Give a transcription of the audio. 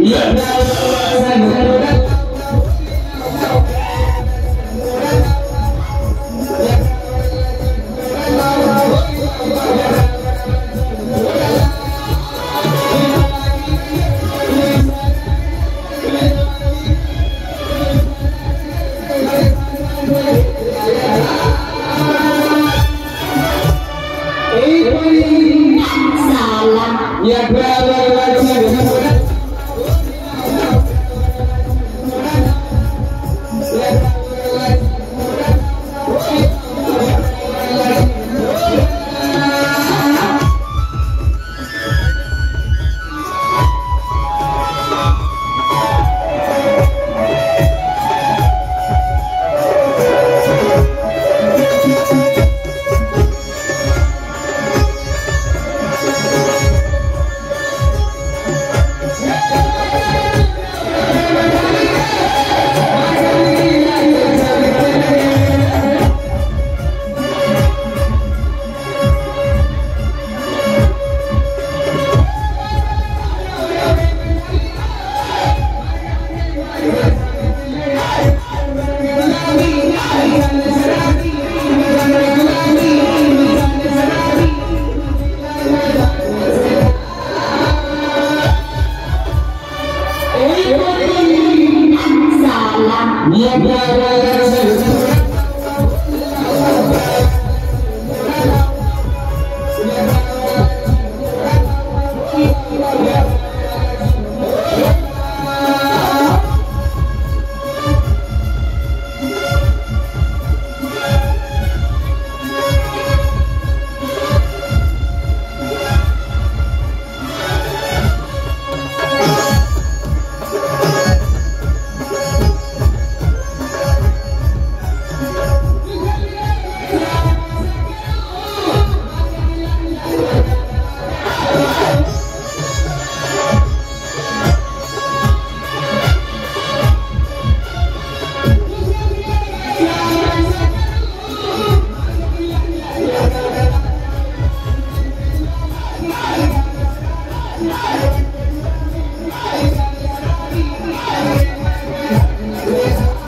Ya, berapa, berapa, berapa, berapa. No puedo Nice.